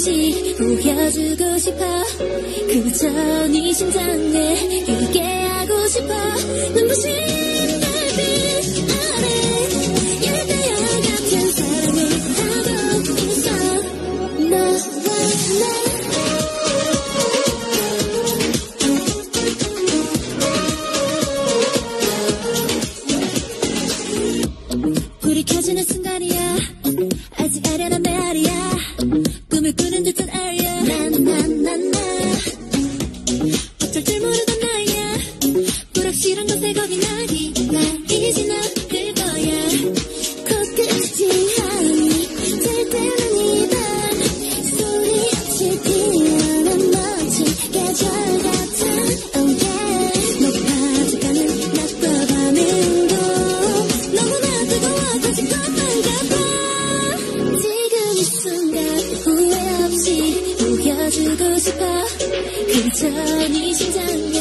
다시 보여주고 싶어. 그저 네 심장에 이게 하고 싶어. 눈부신 불이 켜지는 순간이야. 아직 아련한 เ你心ไ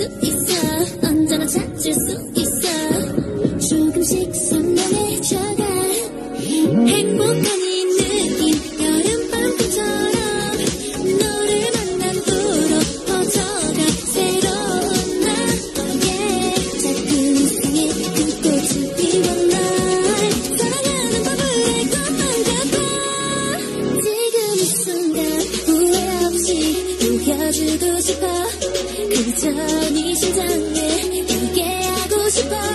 수 있어. 언제나 찾을 수 있어. 조금씩 여전히 심장에 함께 하고 싶어.